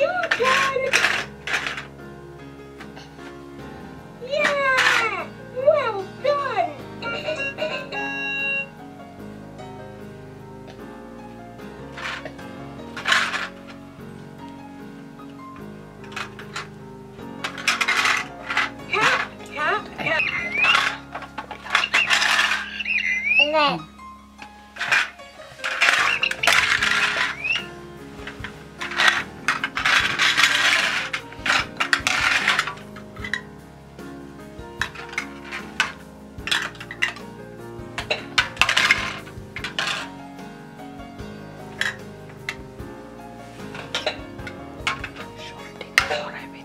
You can. Yeah. Well done. tap, tap, tap. And then. thought I'd been.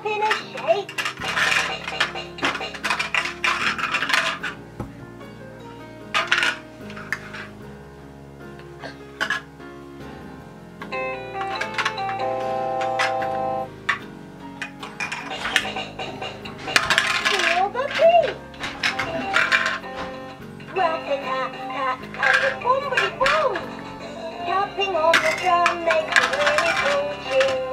Drop in a shake? Feel the beat. And the. Tapping on the drum makes a really cool tune.